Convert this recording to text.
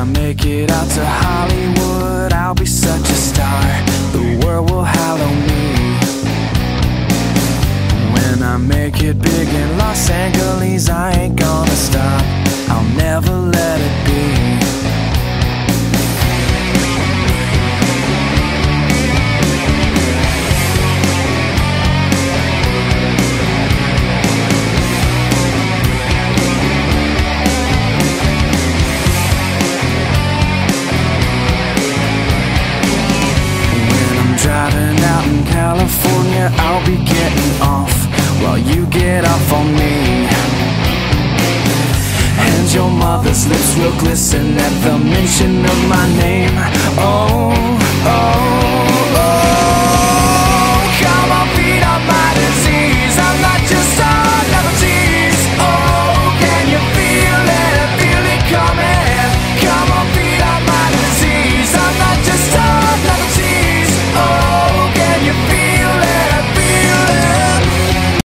I make it out to Hollywood, I'll be such a star. The world will hallow me. When I make it big in you get off on me. And your mother's lips will glisten at the mention of my name. Oh,